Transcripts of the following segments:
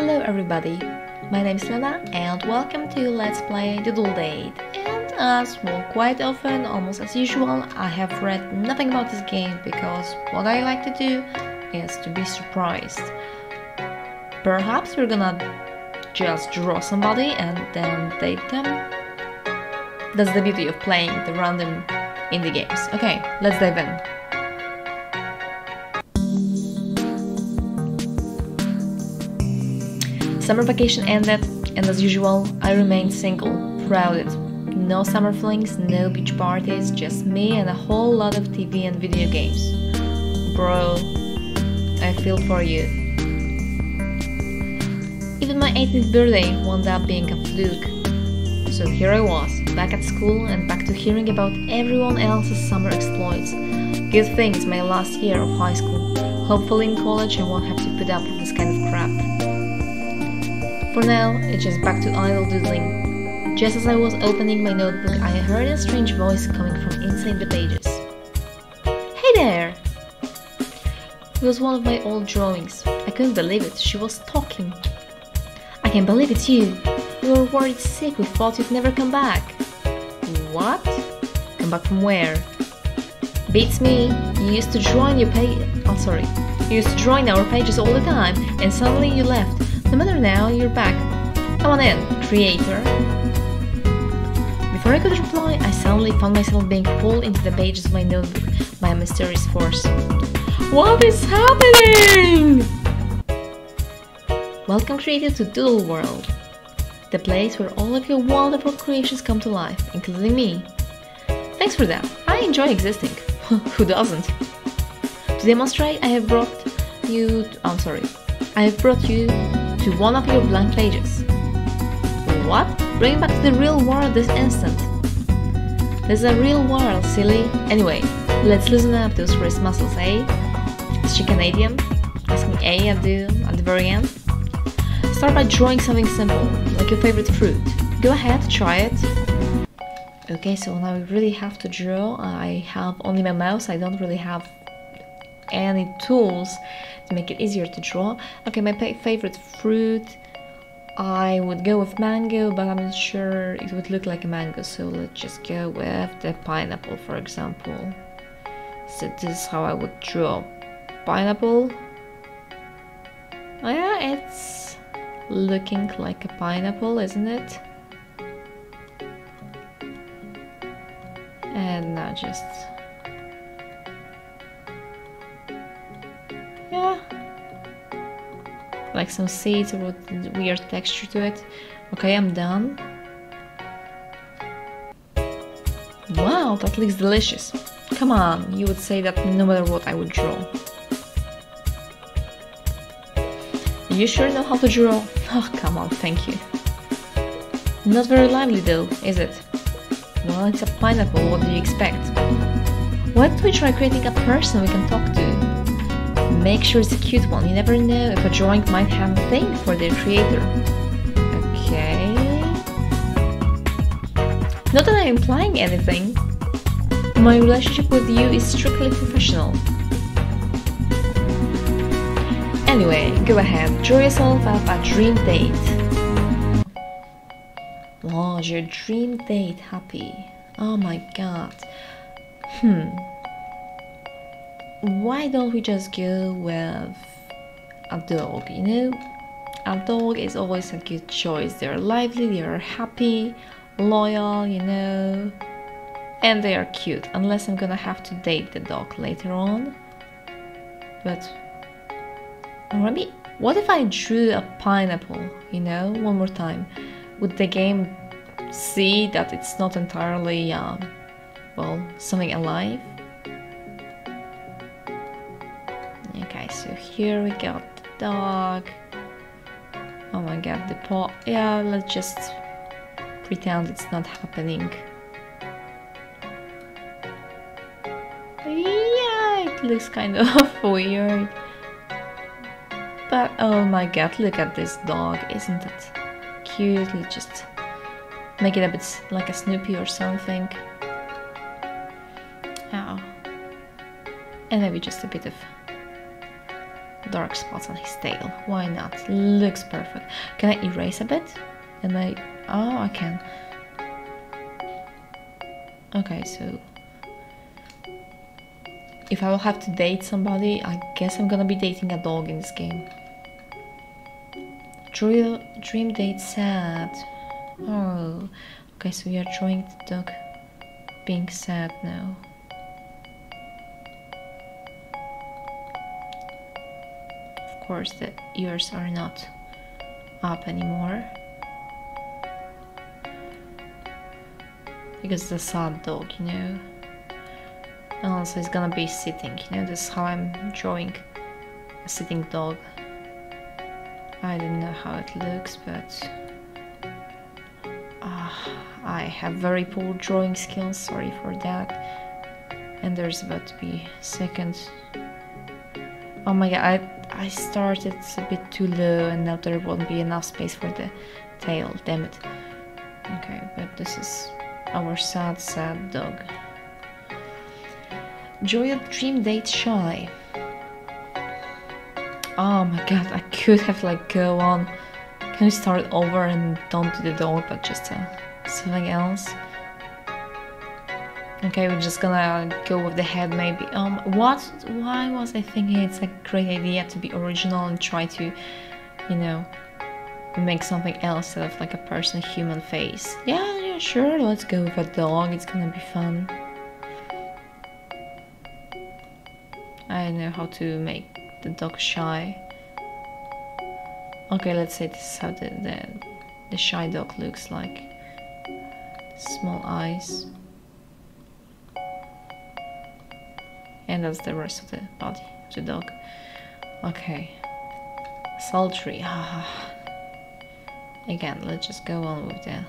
Hello everybody, my name is Lena and welcome to Let's Play Doodle Date. And as well, quite often, almost as usual, I have read nothing about this game because what I like to do is to be surprised. Perhaps we're gonna just draw somebody and then date them. That's the beauty of playing the random indie games. Okay, let's dive in. Summer vacation ended, and as usual, I remained single it. No summer flings, no beach parties, just me and a whole lot of TV and video games. Bro, I feel for you. Even my 18th birthday wound up being a fluke. So here I was, back at school and back to hearing about everyone else's summer exploits. Good thing it's my last year of high school. Hopefully in college I won't have to put up with this kind of crap. For now, it's just back to idle doodling. Just as I was opening my notebook, I heard a strange voice coming from inside the pages. Hey there! It was one of my old drawings. I couldn't believe it, she was talking. I can't believe it's you. We were worried sick, we thought you'd never come back. What? Come back from where? Beats me. You used to draw in your page. Oh, sorry. You used to draw in our pages all the time, and suddenly you left. No matter now, you're back. Come on in, creator. Before I could reply, I suddenly found myself being pulled into the pages of my notebook by a mysterious force. What is happening? Welcome, creator, to Doodle World, the place where all of your wonderful creations come to life, including me. Thanks for that. I enjoy existing. Who doesn't? To demonstrate, I have brought you. I'm sorry. I have brought you to one of your blank pages. What? Bring back to the real world this instant. There's a real world, silly. Anyway, let's loosen up those wrist muscles, eh? Is she Canadian? Asking A at the, at the very end. Start by drawing something simple, like your favorite fruit. Go ahead, try it. Okay, so now we really have to draw. I have only my mouse, I don't really have any tools to make it easier to draw. Okay, my favorite fruit, I would go with mango, but I'm not sure it would look like a mango, so let's just go with the pineapple, for example. So this is how I would draw pineapple. Oh yeah, it's looking like a pineapple, isn't it? And now just Yeah. Like some seeds with weird texture to it. Okay, I'm done. Wow, that looks delicious. Come on, you would say that no matter what I would draw. You sure know how to draw? Oh, come on, thank you. Not very lively though, is it? Well, it's a pineapple, what do you expect? Why don't we try creating a person we can talk to? Make sure it's a cute one. You never know if a drawing might have a thing for their creator. Okay. Not that I'm implying anything. My relationship with you is strictly professional. Anyway, go ahead, draw yourself up a dream date. Oh, your dream date happy. Oh my god. Hmm why don't we just go with a dog you know? A dog is always a good choice. They're lively they are happy loyal you know? And they are cute unless i'm gonna have to date the dog later on. But maybe what if i drew a pineapple you know one more time? Would the game see that it's not entirely uh, well something alive here we got the dog. Oh my god, the paw. Yeah, let's just pretend it's not happening. Yeah, it looks kind of weird. But oh my god, look at this dog, isn't it cute? Let's just make it a bit like a Snoopy or something. Oh. And maybe just a bit of dark spots on his tail. Why not? Looks perfect. Can I erase a bit? And I... Oh, I can. Okay, so... If I will have to date somebody, I guess I'm gonna be dating a dog in this game. Dream, dream date sad. Oh, okay, so we are drawing the dog being sad now. Course, the ears are not up anymore. Because the sad dog, you know. And also, it's gonna be sitting, you know, this is how I'm drawing a sitting dog. I don't know how it looks, but uh, I have very poor drawing skills, sorry for that. And there's about to be second. Oh my god, I, I started a bit too low and now there won't be enough space for the tail, damn it. Okay, but this is our sad, sad dog. Joy Dream Date Shy. Oh my god, I could have like go on. Can we start over and don't do the dog, but just uh, something else? Okay, we're just gonna go with the head maybe. Um, what? Why was I thinking it's a great idea to be original and try to, you know, make something else instead of like a person human face? Yeah, yeah, sure. Let's go with a dog. It's gonna be fun. I know how to make the dog shy. Okay, let's say this is how the, the, the shy dog looks like. Small eyes. And that's the rest of the body of the dog. Okay. Sultry. Again, let's just go on with the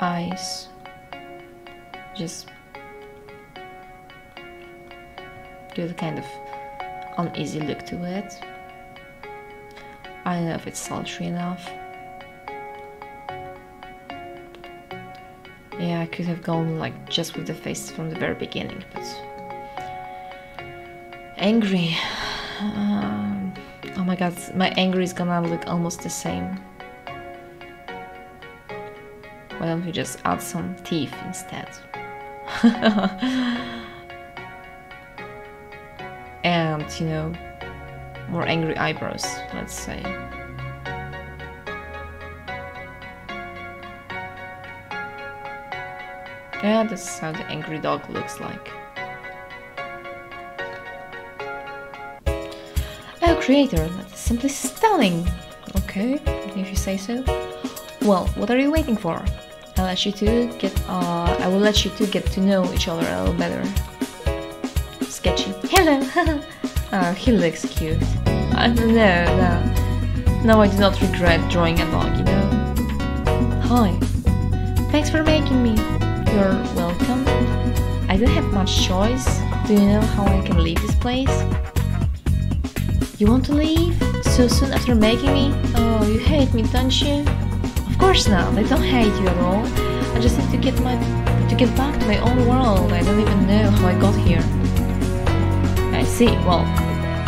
eyes. Just give kind of uneasy look to it. I don't know if it's sultry enough. Yeah, I could have gone like just with the face from the very beginning, but angry. Um, oh my god, my anger is gonna look almost the same. Why don't we just add some teeth instead? and you know more angry eyebrows let's say yeah this is how the angry dog looks like creator that is simply stunning okay if you say so well what are you waiting for I'll let you two get uh, I will let you two get to know each other a little better sketchy. Hello! oh, he looks cute. Uh, no, no. No, I do not regret drawing a dog, you know. Hi. Thanks for making me. You're welcome. I don't have much choice. Do you know how I can leave this place? You want to leave? So soon after making me? Oh, you hate me, don't you? Of course not. I don't hate you at all. I just need to get my to get back to my own world. I don't even know how I got here. I see. Well,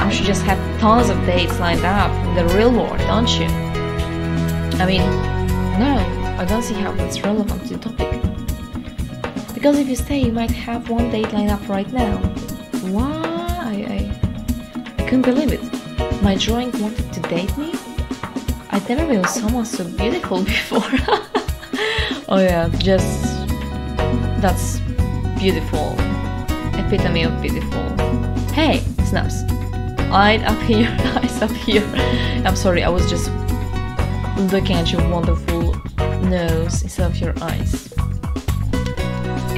you should just have tons of dates lined up in the real world, don't you? I mean, no, I don't see how that's relevant to the topic. Because if you stay, you might have one date lined up right now. Why? I, I couldn't believe it. My drawing wanted to date me? I'd never been with someone so beautiful before. oh yeah, just... That's beautiful. Epitome of beautiful. Hey, Snaps. Eyes up here, eyes up here. I'm sorry, I was just looking at your wonderful nose instead of your eyes.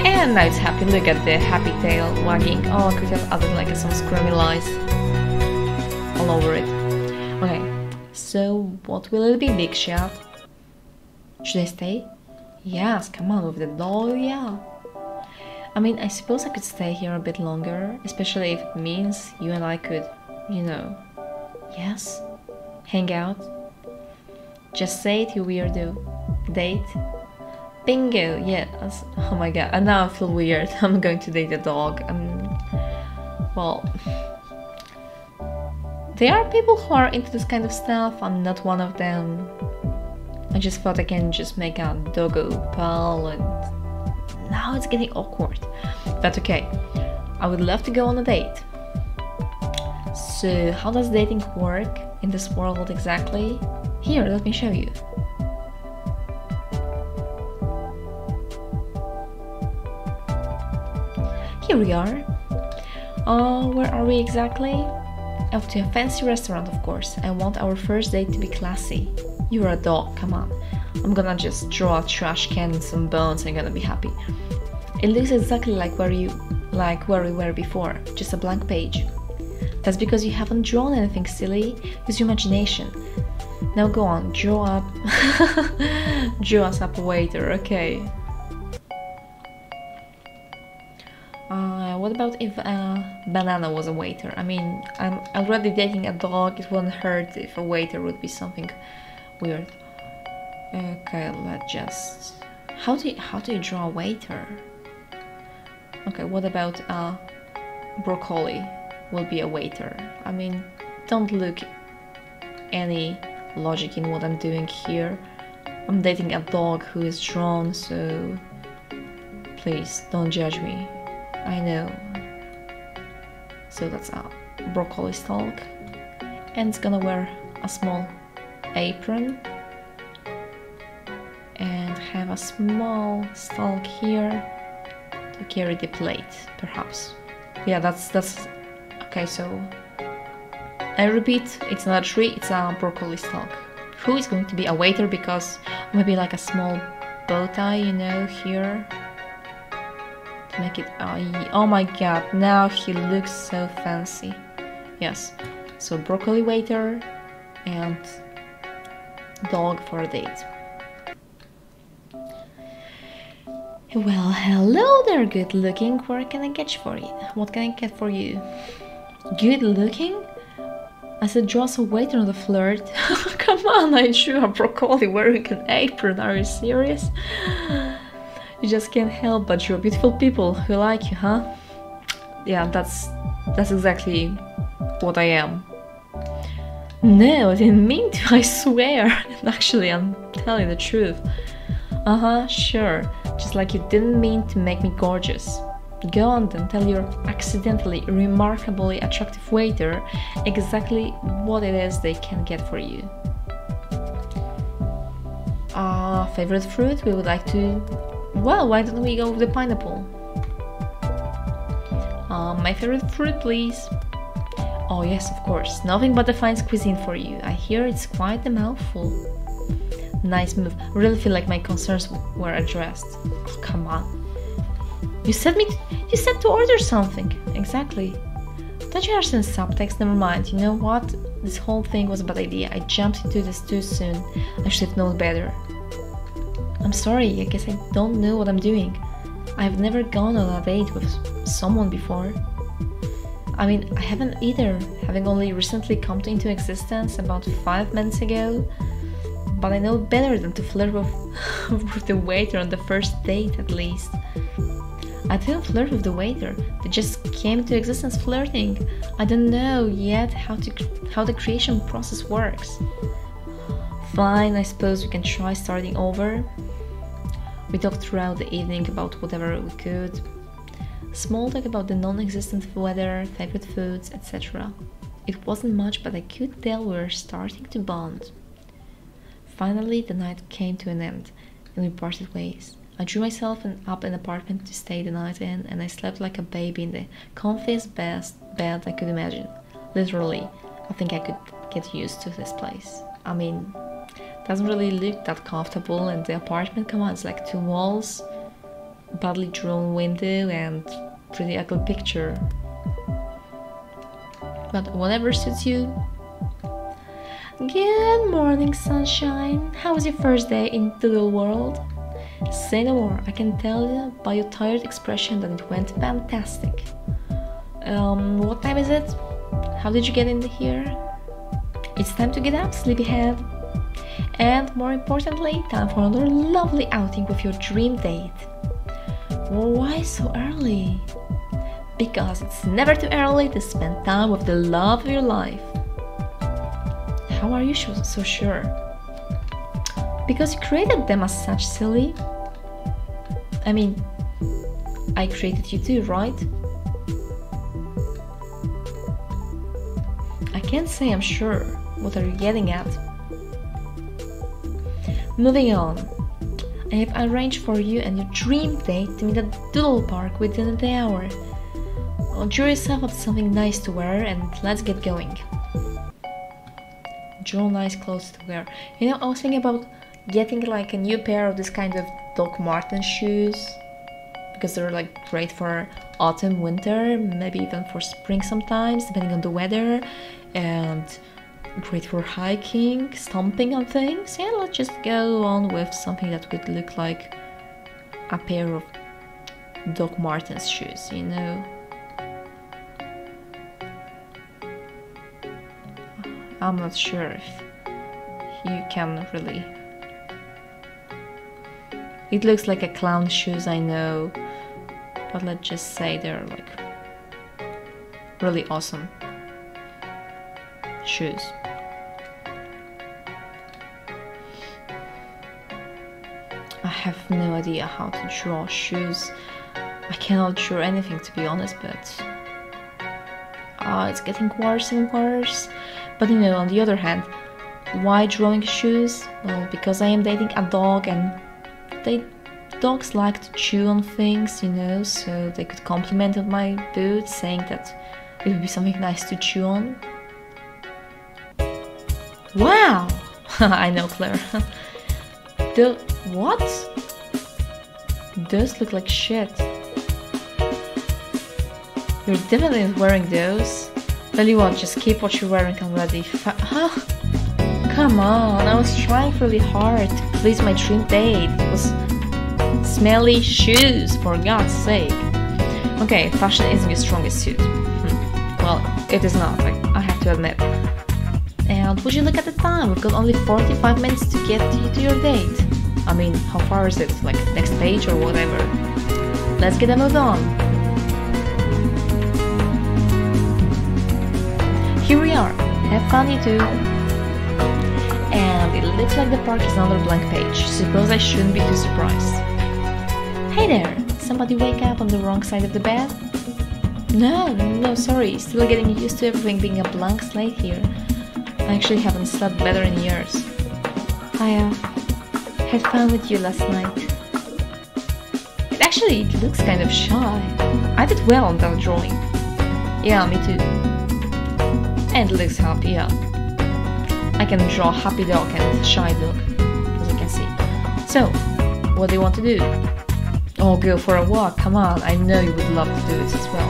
And now it's happy. Look at the happy tail wagging. Oh, I could have added like some squirmy lines all over it. Okay, so what will it be, Big Chef? Should I stay? Yes, come on with the doll, yeah. I mean, I suppose I could stay here a bit longer, especially if it means you and I could, you know, yes, hang out. Just say it, you weirdo. Date. Bingo, yes. Oh my god, and now I feel weird. I'm going to date a dog. And, well, There are people who are into this kind of stuff. I'm not one of them. I just thought I can just make a doggo pal and now it's getting awkward. But okay, I would love to go on a date. So, how does dating work in this world exactly? Here, let me show you. Here we are. Uh, where are we exactly? Up to a fancy restaurant, of course. I want our first date to be classy. You're a dog, come on. I'm gonna just draw a trash can and some bones and gonna be happy. It looks exactly like where you like where we were before, just a blank page. That's because you haven't drawn anything silly, use your imagination. Now go on, draw up draw us up a waiter, okay. What about if a banana was a waiter? I mean, I'm already dating a dog, it wouldn't hurt if a waiter would be something weird. Okay, let's just... How do you, how do you draw a waiter? Okay, what about a broccoli will be a waiter? I mean, don't look any logic in what I'm doing here. I'm dating a dog who is drawn, so please don't judge me. I know. So that's a broccoli stalk. And it's gonna wear a small apron and have a small stalk here to carry the plate, perhaps. Yeah, that's that's okay. So I repeat, it's not a tree; it's a broccoli stalk. Who is going to be a waiter? Because maybe like a small bow tie, you know, here to make it. Uh, oh my god! Now he looks so fancy. Yes. So broccoli waiter and dog for a date. Well, hello there, good looking. Where can I get for you? What can I get for you? Good looking? I said, draw a waiter on the flirt. Come on, I drew a broccoli wearing an apron. Are you serious? You just can't help but draw beautiful people who like you, huh? Yeah, that's that's exactly what I am. No, I didn't mean to, I swear. Actually, I'm telling the truth. Uh huh, sure. Just like you didn't mean to make me gorgeous. Go on then, tell your accidentally remarkably attractive waiter exactly what it is they can get for you. Ah, uh, favorite fruit? We would like to. Well, why don't we go with the pineapple? Uh, my favorite fruit, please. Oh, yes, of course. Nothing but the finest cuisine for you. I hear it's quite a mouthful. Nice move. Really feel like my concerns were addressed. Come on. You said me. you said to order something. Exactly. Don't you understand subtext? Never mind. You know what? This whole thing was a bad idea. I jumped into this too soon. I should have known better. I'm sorry. I guess I don't know what I'm doing. I've never gone on a date with someone before. I mean, I haven't either, having only recently come into existence about five minutes ago. But I know better than to flirt with, with the waiter on the first date, at least. I didn't flirt with the waiter. They just came into existence flirting. I don't know yet how to how the creation process works. Fine, I suppose we can try starting over. We talked throughout the evening about whatever we could, Small talk about the non-existent weather, favorite foods, etc. It wasn't much, but I could tell we were starting to bond. Finally, the night came to an end, and we parted ways. I drew myself an, up an apartment to stay the night in, and I slept like a baby in the comfiest best bed I could imagine. Literally, I think I could get used to this place. I mean, doesn't really look that comfortable, and the apartment, come on, it's like two walls, badly drawn window and pretty ugly picture. But whatever suits you. Good morning, sunshine. How was your first day into the world? Say no more. I can tell you by your tired expression that it went fantastic. Um, what time is it? How did you get in here? It's time to get up, sleepyhead. And more importantly, time for another lovely outing with your dream date. Why so early? Because it's never too early to spend time with the love of your life. How are you so sure? Because you created them as such, silly. I mean, I created you too, right? I can't say I'm sure. What are you getting at? Moving on. I have arranged for you and your dream date to meet at Doodle Park within the hour. Draw yourself up something nice to wear and let's get going. Draw nice clothes to wear. You know, I was thinking about getting like a new pair of this kind of Doc Marten shoes because they're like great for autumn, winter, maybe even for spring sometimes, depending on the weather, and great for hiking, stomping on things. Yeah, let's just go on with something that would look like a pair of Doc Martens shoes, you know. I'm not sure if you can really. It looks like a clown shoes, I know, but let's just say they're like really awesome shoes. Have no idea how to draw shoes. I cannot draw anything to be honest, but uh, it's getting worse and worse. But you know, on the other hand, why drawing shoes? Well, because I am dating a dog and they dogs like to chew on things, you know, so they could compliment on my boots, saying that it would be something nice to chew on. Wow! I know, Claire. the what? Those look like shit. You're definitely wearing those. Tell you what, just keep what you're wearing already. Huh? Come on, I was trying really hard to please my dream date. Was smelly shoes, for God's sake. Okay, fashion isn't your strongest suit. Hmm. Well, it is not, I, I have to admit. And would you look at the time? We've got only 45 minutes to get you to your date. I mean, how far is it? Like next page or whatever? Let's get a move on. Here we are. Have fun, you too. And it looks like the park is another blank page. Suppose I shouldn't be too surprised. Hey there! Somebody wake up on the wrong side of the bed? No, no, sorry. Still getting used to everything being a blank slate here. I actually haven't slept better in years. Uh, had fun with you last night. It actually it looks kind of shy. I did well on that drawing. Yeah, me too and looks happy, yeah. I can draw happy dog and shy dog, as you can see. So, what do you want to do? Oh, go for a walk, come on, I know you would love to do it as well.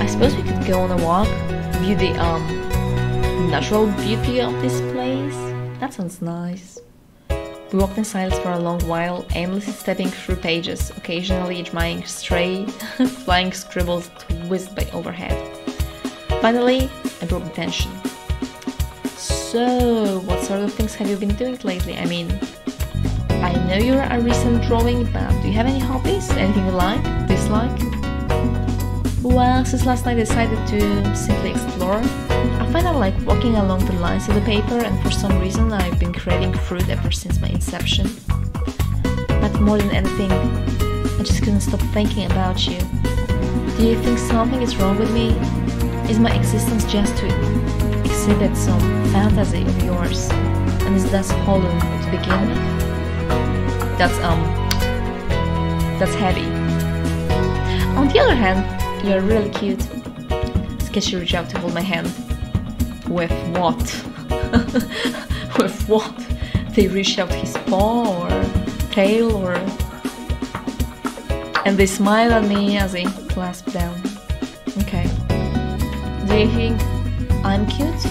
I suppose we could go on a walk, view the, um, natural beauty of this place. That sounds nice. We walked in silence for a long while, aimlessly stepping through pages, occasionally admiring stray, flying scribbles whizzed by overhead. Finally, I broke the tension. So, what sort of things have you been doing lately? I mean, I know you're a recent drawing, but do you have any hobbies? Anything you like, dislike? Well, since last night I decided to simply explore, I find I like walking along the lines of the paper and for some reason I've been craving fruit ever since my inception. But more than anything, I just couldn't stop thinking about you. Do you think something is wrong with me? Is my existence just to exhibit some fantasy of yours? And is that hollow to begin with? That's, um, that's heavy. On the other hand, you're really cute. Sketchy reach out to hold my hand. With what? With what? They reach out his paw or tail or... And they smile at me as they clasp down. Okay. Do you think I'm cute?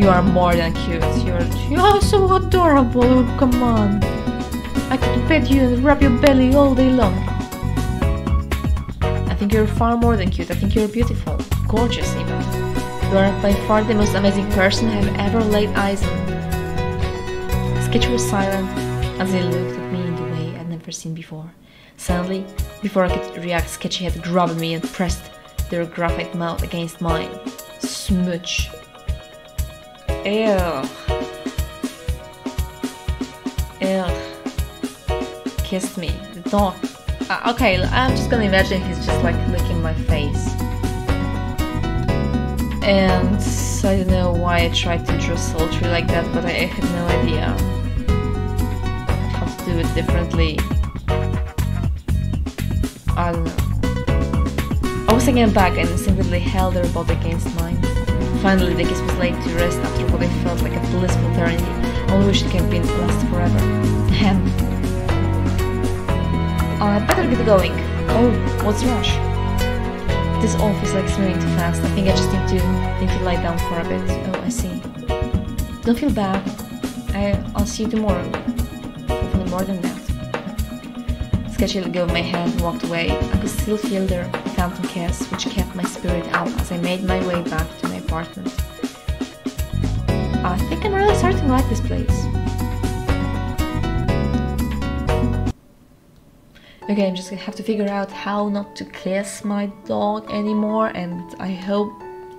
You are more than cute. You're, you're so adorable. Oh, come on. I could pet you and rub your belly all day long. I think you're far more than cute. I think you're beautiful. Gorgeous, even. You are by far the most amazing person I have ever laid eyes on. Sketch was silent as he looked at me in the way I'd never seen before. Suddenly, before I could react, Sketchy had grabbed me and pressed their graphite mouth against mine. Smooch. Ew. Ew. Kissed me. The dog. Uh, okay, I'm just gonna imagine he's just like licking my face. And I don't know why I tried to draw sultry like that, but I had no idea how to do it differently. I don't know. I was again back and instinctively held her body against mine. Finally, the kiss was laid to rest after what I felt like a blissful eternity. I wish it could be last forever. Ahem. I better get going. Oh, what's the rush? This office is like swimming too fast. I think I just need to need to lie down for a bit. Oh, I see. Don't feel bad. I I'll see you tomorrow. Hopefully more than that. Sketchy let go of my hand and walked away. I could still feel their phantom kiss, which kept my spirit up as I made my way back to my apartment. I think I'm really starting to like this place. Okay, I'm just gonna have to figure out how not to kiss my dog anymore and I hope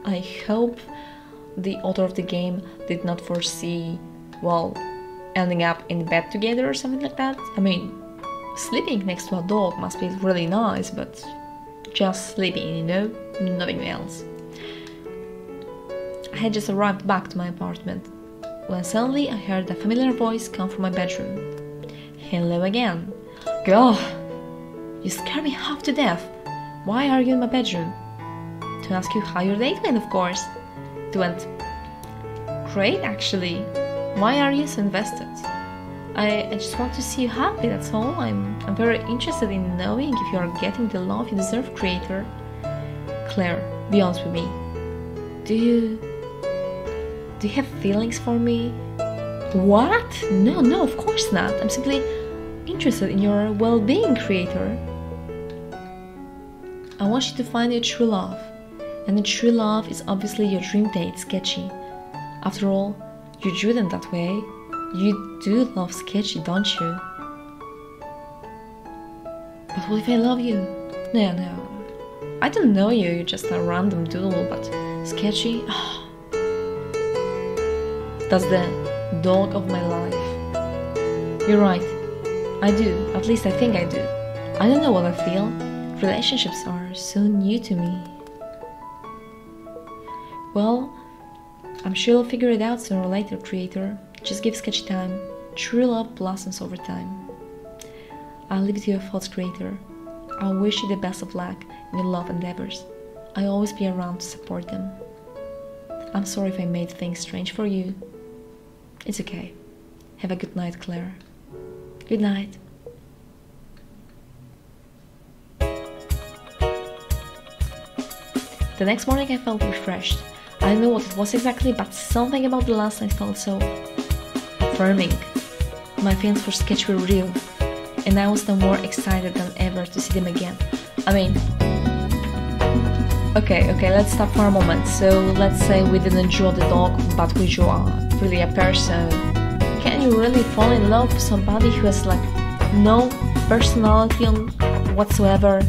I hope the author of the game did not foresee well ending up in bed together or something like that. I mean sleeping next to a dog must be really nice, but just sleeping, you know, nothing else. I had just arrived back to my apartment when suddenly I heard a familiar voice come from my bedroom. Hello again. Girl, you scare me half to death. Why are you in my bedroom? To ask you how your day went, of course. It went great, actually. Why are you so invested? I, I just want to see you happy, that's all. I'm, I'm very interested in knowing if you are getting the love you deserve, creator. Claire, be honest with me. Do you. Do you have feelings for me? What? No, no, of course not. I'm simply interested in your well being, creator. I want you to find your true love. And the true love is obviously your dream date, Sketchy. After all, you drew them that way. You do love Sketchy, don't you? But what if I love you? No, no. I don't know you, you're just a random doodle, but Sketchy, oh. that's the dog of my life. You're right. I do. At least I think I do. I don't know what I feel. Relationships are so new to me. Well, I'm sure you'll figure it out sooner or later, creator. Just give Sketchy time. True love blossoms over time. I'll leave it to your thoughts, creator. I wish you the best of luck in your love endeavors. I'll always be around to support them. I'm sorry if I made things strange for you. It's okay. Have a good night, Claire. Good night. The next morning I felt refreshed. I don't know what it was exactly, but something about the last night felt so affirming. My feelings for Sketch were real, and I was now more excited than ever to see them again. I mean, okay, okay, let's stop for a moment. So let's say we didn't draw the dog, but we draw really a person. Can you really fall in love with somebody who has like no personality whatsoever?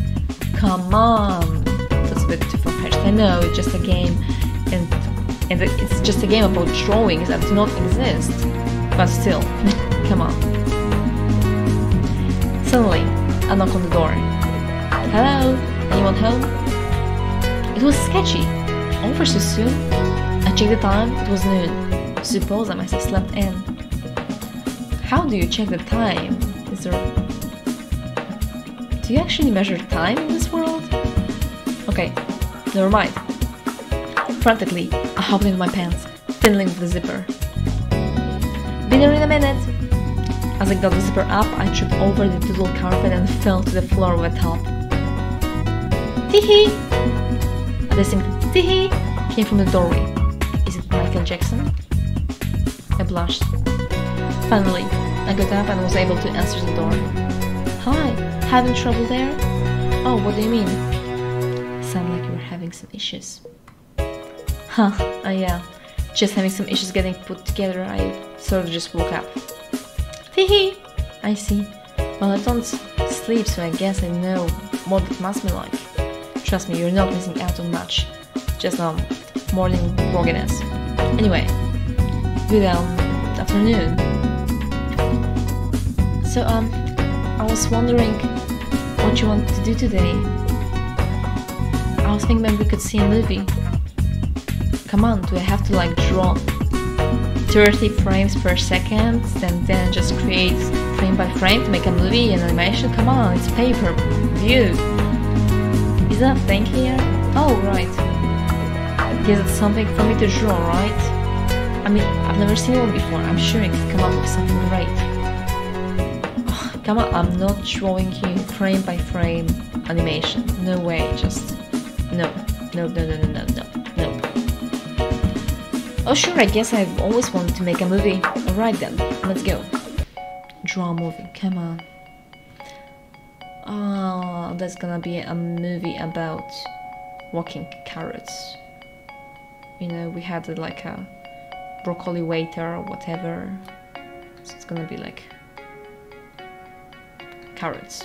Come on, that's a bit too far-fetched. I know it's just a game, and and it's just a game about drawings that do not exist. But still, come on. Suddenly, a knock on the door. Hello, anyone home? It was sketchy. Over so soon? I checked the time, it was noon. Suppose I must have slept in. How do you check the time? Is there. Do you actually measure time in this world? Okay, never mind. Frantically, I hopped into my pants, fiddling with the zipper. Be there in a minute! As I got the zipper up, I tripped over the doodle carpet and fell to the floor with a thump. Tee A distinct tee came from the doorway. Is it Michael Jackson? I blushed. Finally, I got up and was able to answer the door. Hi, having trouble there? Oh, what do you mean? Having some issues. Huh, uh, yeah. Just having some issues getting put together, I sort of just woke up. Hee I see. Well, I don't sleep, so I guess I know what it must be like. Trust me, you're not missing out on much. Just um, morning grogginess. Anyway, good afternoon. So um, I was wondering what you want to do today. I was thinking maybe we could see a movie. Come on, do I have to like draw 30 frames per second and then just create frame by frame to make a movie and animation? Come on, it's paper view. Is that a thing here? Oh, right. Guess it's something for me to draw, right? I mean, I've never seen one before. I'm sure it could come up with something great. come on, I'm not drawing you frame by frame animation. No way, just no, no, no, no, no, no, no, no. Oh sure, I guess I've always wanted to make a movie. Alright then, let's go. Draw a movie, come on. Ah, oh, that's gonna be a movie about walking carrots. You know, we had like a broccoli waiter or whatever. So it's gonna be like carrots.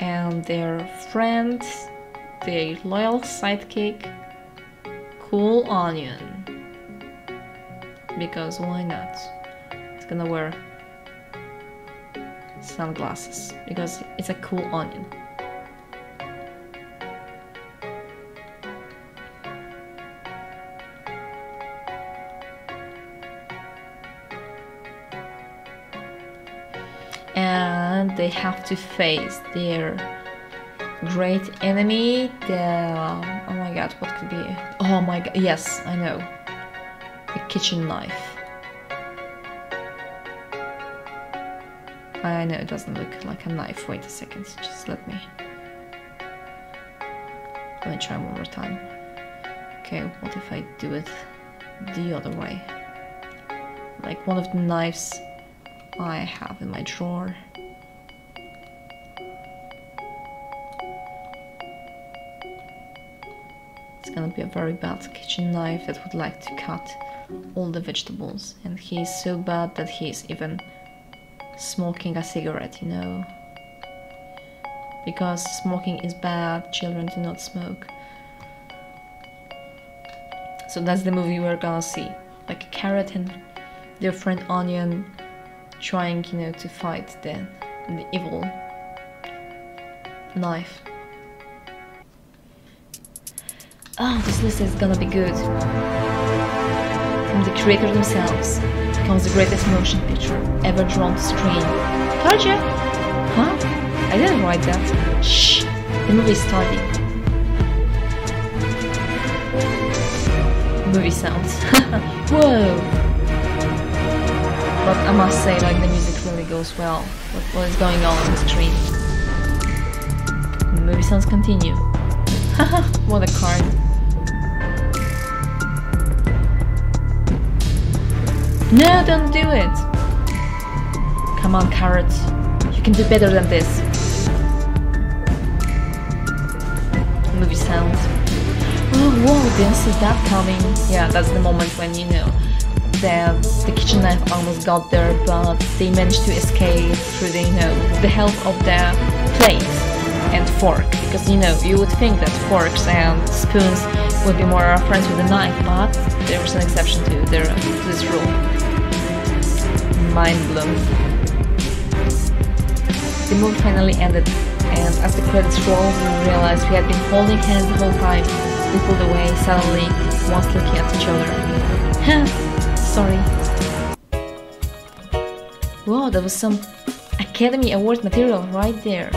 And their friend, their loyal sidekick, Cool Onion. Because why not? It's gonna wear sunglasses because it's a cool onion. They have to face their great enemy, the oh my god, what could be? Oh my god, yes, I know. The kitchen knife. I know it doesn't look like a knife. Wait a second, just let me. Let me try one more time. Okay, what if I do it the other way? Like one of the knives I have in my drawer. Be a very bad kitchen knife that would like to cut all the vegetables and he's so bad that he's even smoking a cigarette, you know. Because smoking is bad, children do not smoke. So that's the movie we're gonna see. Like a carrot and their friend Onion trying, you know, to fight the, the evil knife. Oh, this list is gonna be good. From the creators themselves becomes the greatest motion picture ever drawn to screen. Told you! Huh? I didn't write that. Shh! The movie is starting. Movie sounds. Whoa! But I must say, like, the music really goes well with what is going on on the screen. Movie sounds continue. Haha, what a card. No, don't do it! Come on, Carrot. You can do better than this. Movie sound. Oh, whoa, didn't see that coming. Yeah, that's the moment when you know that the kitchen knife almost got there, but they managed to escape through the, you know, the help of the plate and fork. Because, you know, you would think that forks and spoons would be more friends with the knife, but there was an exception to, their, this rule mind blown. The movie finally ended, and as the credits rolled, we realized we had been holding hands the whole time. We pulled away suddenly, once looking at each other. Huh, Sorry. Whoa, that was some Academy Award material right there.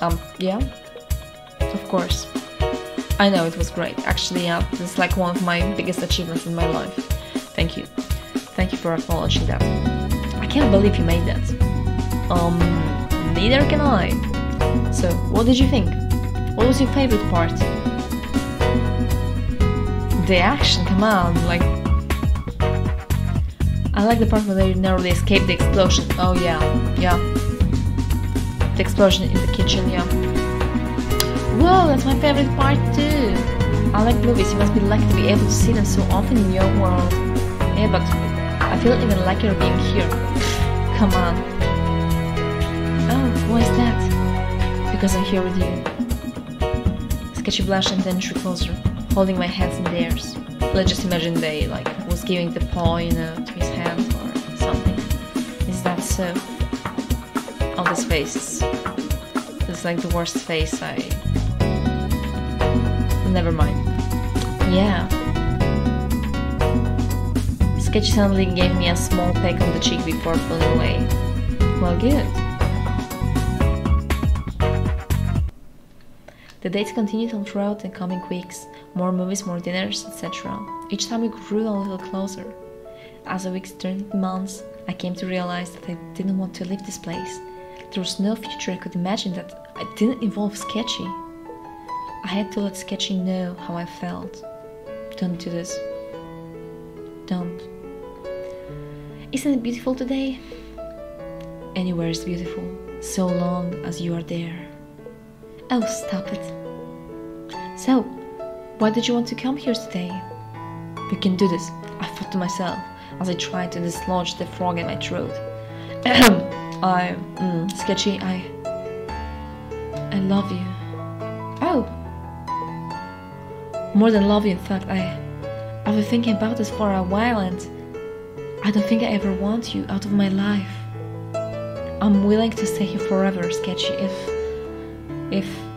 Um, yeah? Of course. I know it was great. Actually, yeah, it's like one of my biggest achievements in my life. Thank you. Thank you for acknowledging that. I can't believe you made that. Um, neither can I. So, what did you think? What was your favorite part? The action, come on, like... I like the part where they narrowly escaped the explosion. Oh yeah, yeah. The explosion in the kitchen, yeah. Whoa, that's my favorite part too. I like movies, you must be lucky to be able to see them so often in your world. Yeah, but I feel even luckier being here. Come on. Oh, why is that? Because I'm here with you. Sketchy blushed and then drew closer, holding my hands in theirs. Let's just imagine they like was giving the paw, you know, to his hand or something. Is that so? Oh, this face like the worst face I. Never mind. Yeah. Sketchy suddenly gave me a small peck on the cheek before pulling away. Well, good. The dates continued on throughout the coming weeks, more movies, more dinners, etc. Each time we grew a little closer. As the weeks turned into months, I came to realize that I didn't want to leave this place. There was no future I could imagine that I didn't involve Sketchy. I had to let Sketchy know how I felt. Don't do this. Don't. Isn't it beautiful today? Anywhere is beautiful, so long as you are there. Oh, stop it. So, why did you want to come here today? We can do this, I thought to myself as I tried to dislodge the frog in my throat. I, mm, sketchy, I, I love you. More than love you, in fact, I, I've been thinking about this for a while and I don't think I ever want you out of my life. I'm willing to stay here forever, Sketchy, if if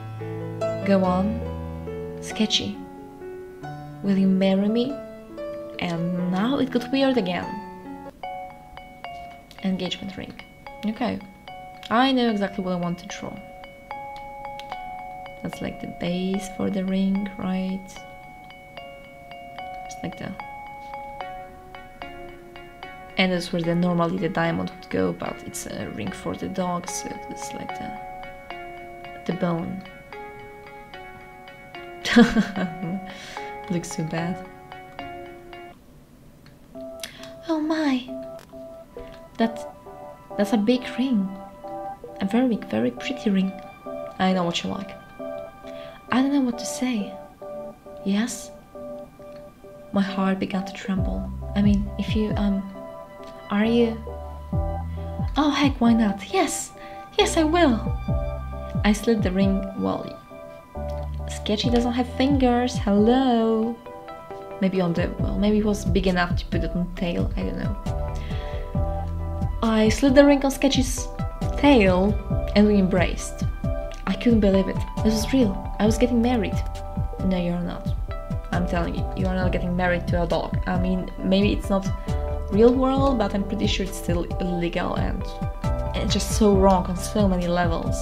go on, sketchy. Will you marry me? And now it got weird again. Engagement ring. Okay. I know exactly what I want to draw. That's like the base for the ring, right? Just like that. And that's where the normally the diamond would go, but it's a ring for the dog, so it's like that the bone. Looks so bad. Oh my! That, that's a big ring. A very very pretty ring. I know what you like. I don't know what to say. Yes? My heart began to tremble. I mean, if you, um, are you? Oh heck, why not? Yes! Yes, I will! I slid the ring well. Sketchy doesn't have fingers, hello! Maybe on the, well, maybe it was big enough to put it on tail, I don't know. I slid the ring on Sketchy's tail and we embraced. Couldn't believe it. This was real. I was getting married. No, you're not. I'm telling you, you are not getting married to a dog. I mean, maybe it's not real world, but I'm pretty sure it's still illegal and it's just so wrong on so many levels.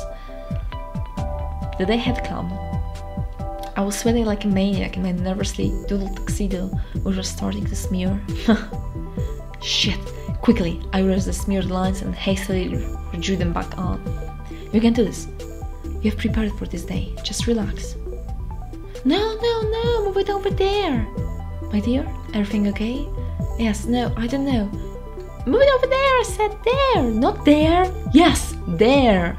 The day had come. I was sweating like a maniac in my nervously doodle tuxedo, which was starting to smear. Shit! Quickly, I erased the smeared lines and hastily drew them back on. You can do this. You have prepared for this day. Just relax. No, no, no, move it over there. My dear, everything okay? Yes, no, I don't know. Move it over there, I said there, not there. Yes, there.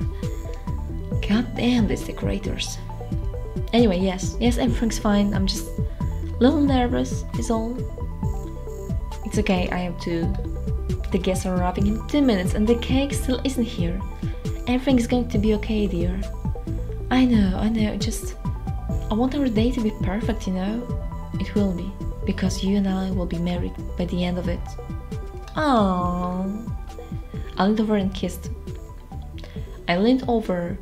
God damn these decorators. Anyway, yes, yes, everything's fine. I'm just a little nervous, is all. It's okay, I have to. The guests are arriving in two minutes and the cake still isn't here. Everything is going to be okay, dear. I know, I know, just. I want our day to be perfect, you know? It will be, because you and I will be married by the end of it. Aww. I leaned over and kissed. I leaned over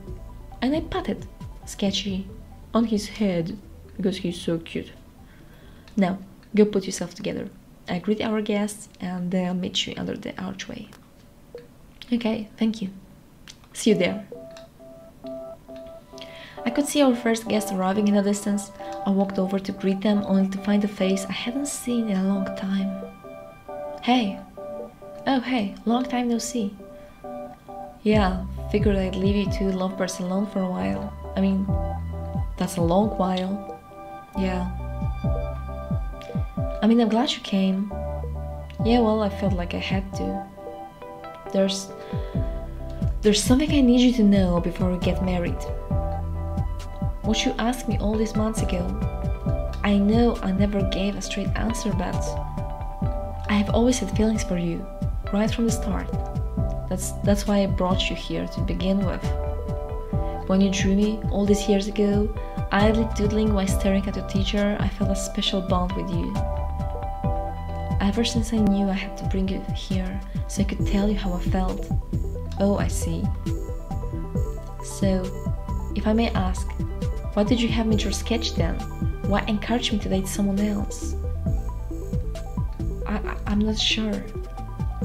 and I patted Sketchy on his head because he's so cute. Now, go put yourself together. I greet our guests and they'll meet you under the archway. Okay, thank you. See you there. I could see our first guest arriving in the distance. I walked over to greet them only to find a face I hadn't seen in a long time. Hey! Oh, hey, long time no see. Yeah, figured I'd leave you two lovebirds alone for a while. I mean, that's a long while. Yeah. I mean, I'm glad you came. Yeah, well, I felt like I had to. There's. There's something I need you to know before we get married. What you asked me all these months ago. I know I never gave a straight answer, but. I have always had feelings for you, right from the start. That's, that's why I brought you here to begin with. when you drew me all these years ago, idly doodling while staring at your teacher, I felt a special bond with you. Ever since I knew I had to bring you here so I could tell you how I felt. Oh, I see. So, if I may ask, why did you have me draw sketch then? Why encourage me to date someone else? I, I, I'm not sure.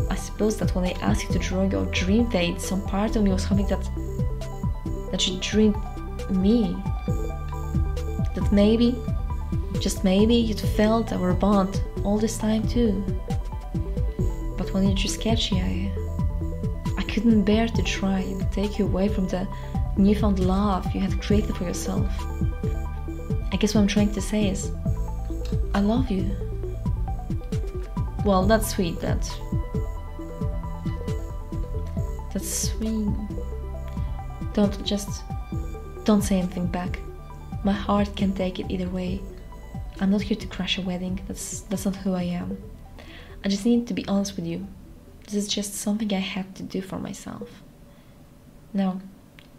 I suppose that when I asked you to draw your dream date, some part of me was hoping that that you dreamed me. That maybe, just maybe, you'd felt our bond all this time too. But when you drew sketchy, I I couldn't bear to try and take you away from the newfound love you had created for yourself. I guess what I'm trying to say is, I love you. Well, that's sweet, that. That's sweet. Don't just. Don't say anything back. My heart can take it either way. I'm not here to crash a wedding, that's, that's not who I am. I just need to be honest with you. This is just something I had to do for myself. Now,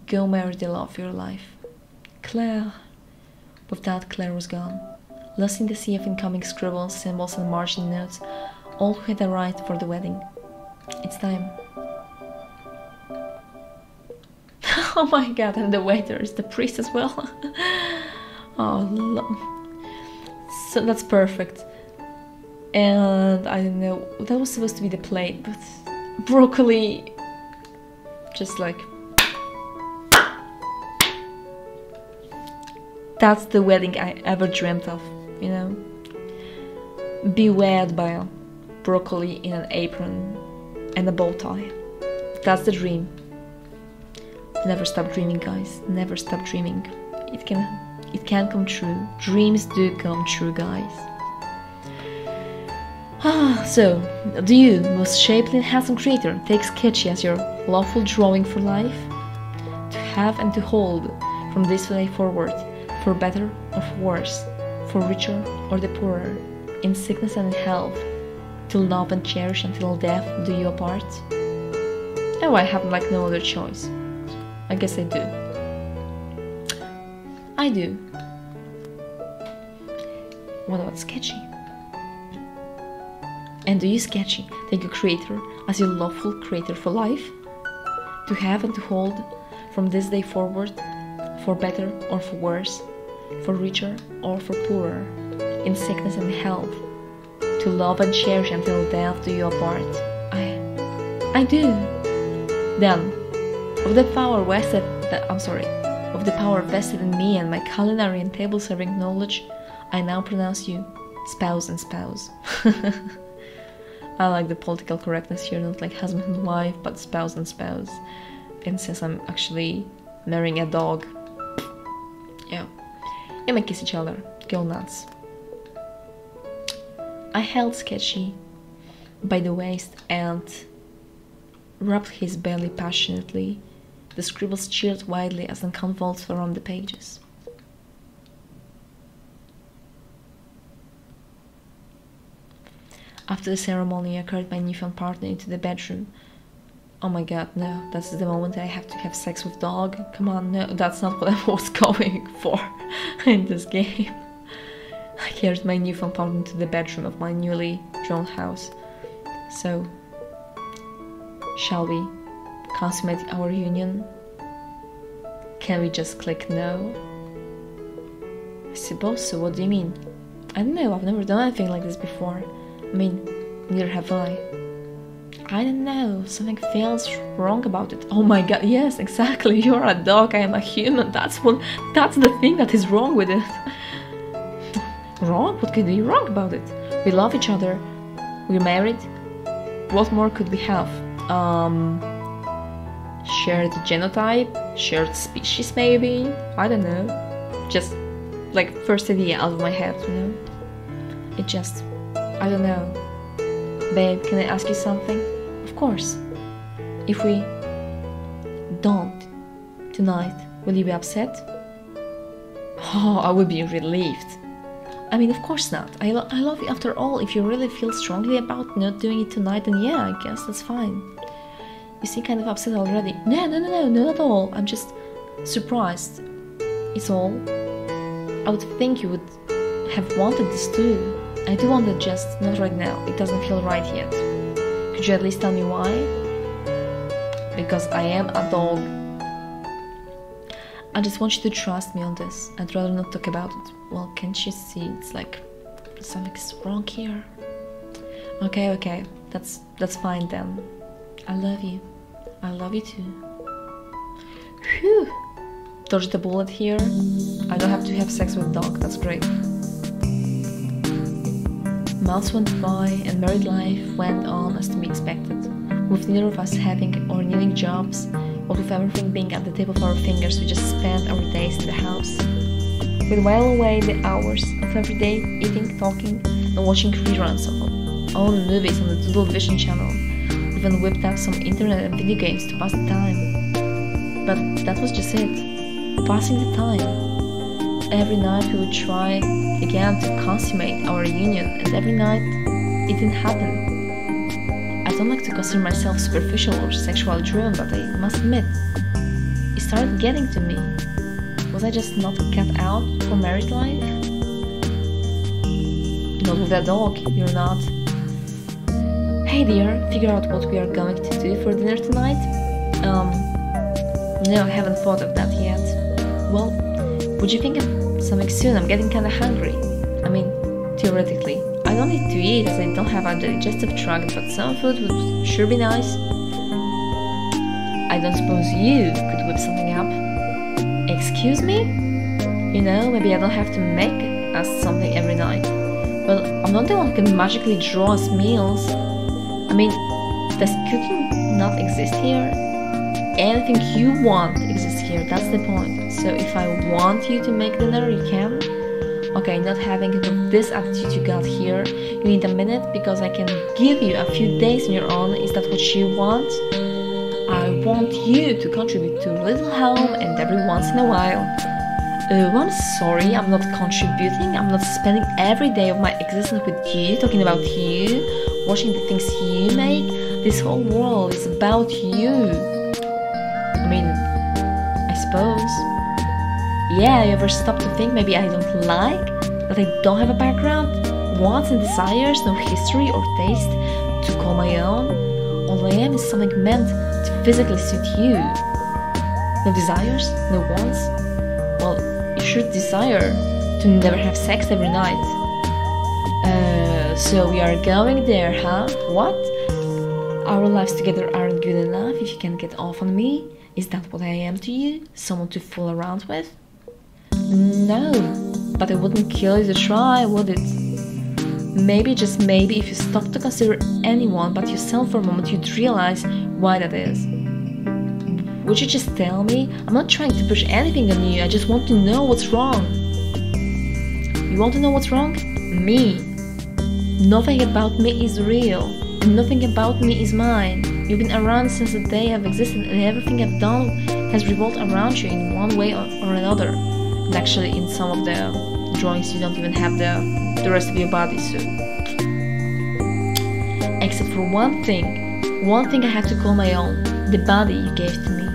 go marry the love of your life. Claire. With that, Claire was gone. Lost in the sea of incoming scribbles, symbols, and margin notes, all who had arrived for the wedding. It's time. oh my god, and the waiter is the priest as well. oh, love. so that's perfect. And I don't know, that was supposed to be the plate, but broccoli just like. That's the wedding I ever dreamt of, you know? Be wed by broccoli in an apron and a bow tie. That's the dream. Never stop dreaming, guys. Never stop dreaming. It can it can come true. Dreams do come true, guys. Ah, so, do you, most shapely and handsome creator, take Sketchy as your lawful drawing for life? To have and to hold from this day forward, for better or for worse, for richer or the poorer, in sickness and in health, to love and cherish until death do you apart? Oh, I have like no other choice. I guess I do. I do. What about Sketchy? And do you, Sketchy, take your creator as your lawful creator for life? To have and to hold from this day forward, for better or for worse, for richer or for poorer, in sickness and health, to love and cherish until death do you apart? I, I do. Then, of the power vested, that, I'm sorry, of the power vested in me and my culinary and table serving knowledge, I now pronounce you spouse and spouse. I like the political correctness here, not like husband and wife, but spouse and spouse. And since I'm actually marrying a dog, and we kiss each other, go nuts. I held Sketchy by the waist and rubbed his belly passionately. The scribbles cheered wildly as they convulsed around the pages. After the ceremony, I carried my newfound partner into the bedroom. Oh my god, no, that's the moment I have to have sex with dog. Come on, no, that's not what I was going for in this game. Here's my newfound partner into the bedroom of my newly drawn house. So, shall we consummate our union? Can we just click no? I suppose so, what do you mean? I don't know, I've never done anything like this before. I mean, neither have I. I don't know, something feels wrong about it. Oh my god, yes, exactly. You're a dog, I am a human. That's what that's the thing that is wrong with it. wrong? What could be wrong about it? We love each other. We're married. What more could we have? Um shared genotype, shared species maybe? I don't know. Just like first idea out of my head, you know? It just I don't know. Babe, can I ask you something? Of course. If we don't tonight, will you be upset? Oh, I would be relieved. I mean, of course not. I, lo- I love you after all. If you really feel strongly about not doing it tonight, then yeah, I guess that's fine. You seem kind of upset already. No, no, no, no, not at all. I'm just, surprised. It's all. I would think you would have wanted this too. I do want it just not right now. It doesn't feel right yet. Could you at least tell me why? Because I am a dog. I just want you to trust me on this. I'd rather not talk about it. Well, can't you see? It's like something's wrong here. Okay, okay. That's that's fine then. I love you. I love you too. Whew! Dodge the bullet here. I don't have to have sex with dog. That's great. Months went by and married life went on as to be expected, with neither of us having or needing jobs, but with everything being at the tip of our fingers, we just spent our days in the house. We'd while away the hours of every day eating, talking, and watching reruns of all the movies on the Doodle Vision channel. Even whipped up some internet and video games to pass the time. But that was just it, passing the time. Every night we would try again to consummate our union, and every night it didn't happen. I don't like to consider myself superficial or sexual driven, but I must admit, it started getting to me. Was I just not cut out for married life? Not with a dog, you're not. Hey dear, figure out what we are going to do for dinner tonight? Um, no, I haven't thought of that yet. Well, would you think of something soon? I'm getting kinda hungry. I mean, theoretically. I don't need to eat as I don't have a digestive tract, but some food would sure be nice. I don't suppose you could whip something up. Excuse me? You know, maybe I don't have to make us something every night. Well, I'm not the one who can magically draw us meals. I mean, does cooking not exist here? Anything you want exists here, that's the point. So if I want you to make dinner, you can. Okay, not having this attitude you got here, you need a minute because I can give you a few days on your own. Is that what you want? I want you to contribute to little home and every once in a while. Uh, oh, I'm sorry, I'm not contributing. I'm not spending every day of my existence with you, talking about you, watching the things you make. This whole world is about you. Yeah, you ever stop to think maybe I don't like? That I don't have a background, wants and desires, no history or taste to call my own? All I am is something meant to physically suit you. No desires? No wants? Well, you should desire to never have sex every night. Uh, so we are going there, huh? What? Our lives together aren't good enough if you can't get off on me? Is that what I am to you? Someone to fool around with? No, but it wouldn't kill you to try, would it? Maybe, just maybe, if you stop to consider anyone but yourself for a moment, you'd realize why that is. Would you just tell me? I'm not trying to push anything on you, I just want to know what's wrong. You want to know what's wrong? Me. Nothing about me is real, and nothing about me is mine. You've been around since the day I've existed, and everything I've done has revolved around you in one way or, or another. And actually, in some of the drawings, you don't even have the, the rest of your body, so. Except for one thing. One thing I have to call my own the body you gave to me.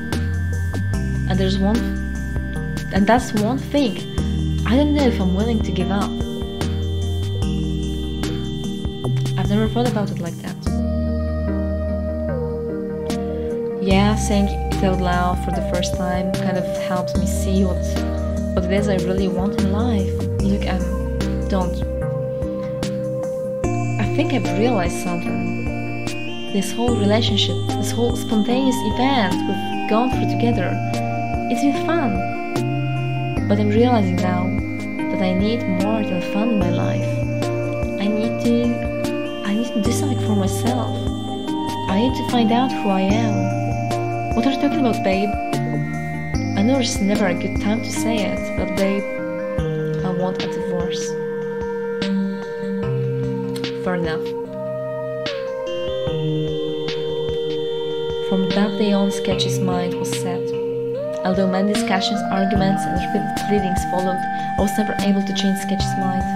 And there's one. And that's one thing I don't know if I'm willing to give up. I've never thought about it like that. yeah, saying it out loud for the first time kind of helps me see what what it is I really want in life. Look, I don't. I think I've realized something. This whole relationship, this whole spontaneous event we've gone through together, it's been fun. But I'm realizing now that I need more than fun in my life. I need to I need to do something for myself. I need to find out who I am. What are you talking about, babe? I know it's never a good time to say it, but babe, I want a divorce. Fair enough. From that day on, Sketchy's mind was set. Although many discussions, arguments, and repeated pleadings followed, I was never able to change Sketchy's mind.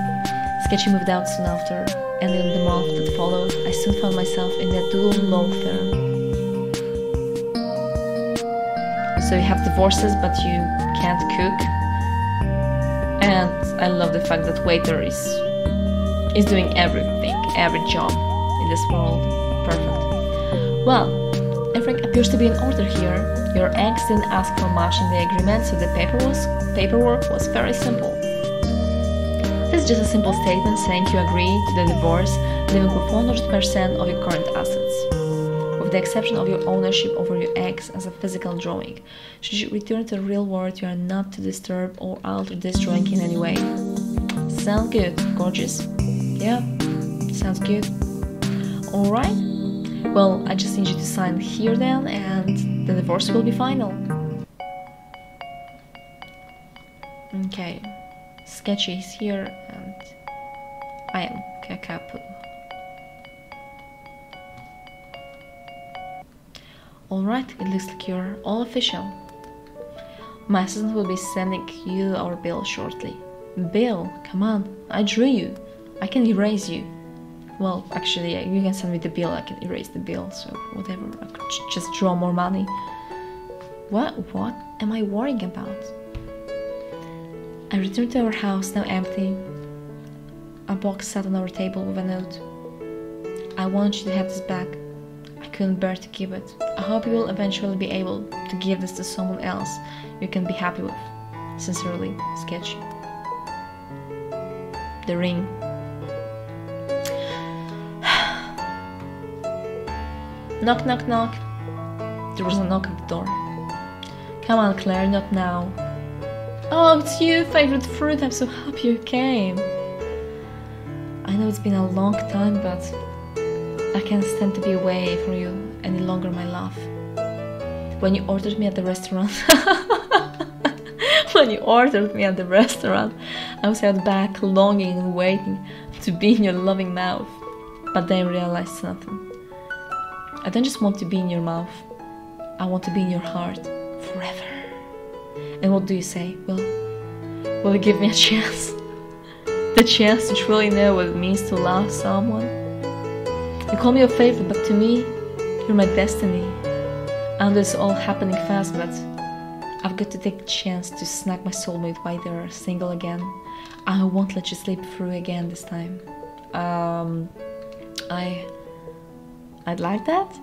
Sketchy moved out soon after, and in the month that followed, I soon found myself in the dual law firm. So you have divorces, but you can't cook. And I love the fact that waiter is is doing everything, every job in this world. Perfect. Well, everything appears to be in order here. Your ex didn't ask for much in the agreement, so the paper was, paperwork was very simple. This is just a simple statement saying you agree to the divorce, living with 100% of your current assets, the exception of your ownership over your ex as a physical drawing. Should you return to the real world, you are not to disturb or alter this drawing in any way. Sound good, gorgeous. Yeah, sounds good. Alright. Well, I just need you to sign here then, and the divorce will be final. Okay, Sketchy is here, and I am Kakapo. Alright, it looks like you're all official. My assistant will be sending you our bill shortly. Bill, come on, I drew you. I can erase you. Well, actually, you can send me the bill, I can erase the bill, so whatever. I could just draw more money. What? What am I worrying about? I returned to our house, now empty. A box sat on our table with a note. I want you to have this back. Couldn't bear to keep it. I hope you will eventually be able to give this to someone else you can be happy with. Sincerely, Sketchy. The ring. knock, knock, knock. There was a knock at the door. Come on, Claire, not now. Oh, it's you, favorite fruit. I'm so happy you came. I know it's been a long time, but I can't stand to be away from you any longer, my love. When you ordered me at the restaurant, when you ordered me at the restaurant, I was held back, longing and waiting to be in your loving mouth. But then realized something. I don't just want to be in your mouth, I want to be in your heart forever. And what do you say? Will, will you give me a chance? the chance to truly know what it means to love someone? You call me your favorite, but to me, you're my destiny. And it's all happening fast, but I've got to take a chance to snag my soulmate while they're single again. I won't let you sleep through again this time. Um, I, I'd like that.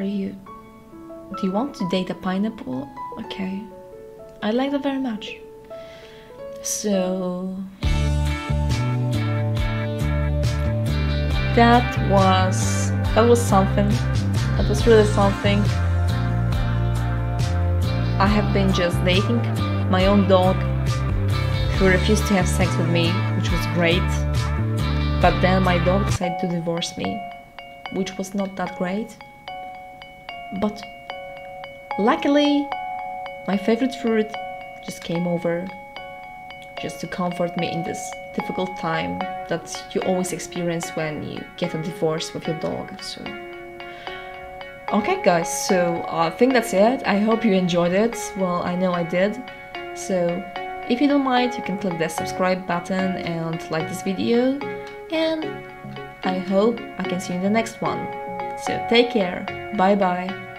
Are you? Do you want to date a pineapple? Okay, I like that very much. So that was that was something. That was really something. I have been just dating my own dog who refused to have sex with me, which was great. But then my dog decided to divorce me, which was not that great. But luckily, my favorite fruit just came over just to comfort me in this difficult time that you always experience when you get a divorce with your dog. So, okay, guys, so uh, I think that's it. I hope you enjoyed it. Well, I know I did. So, if you don't mind, you can click the subscribe button and like this video. And I hope I can see you in the next one. So, take care. Bye bye.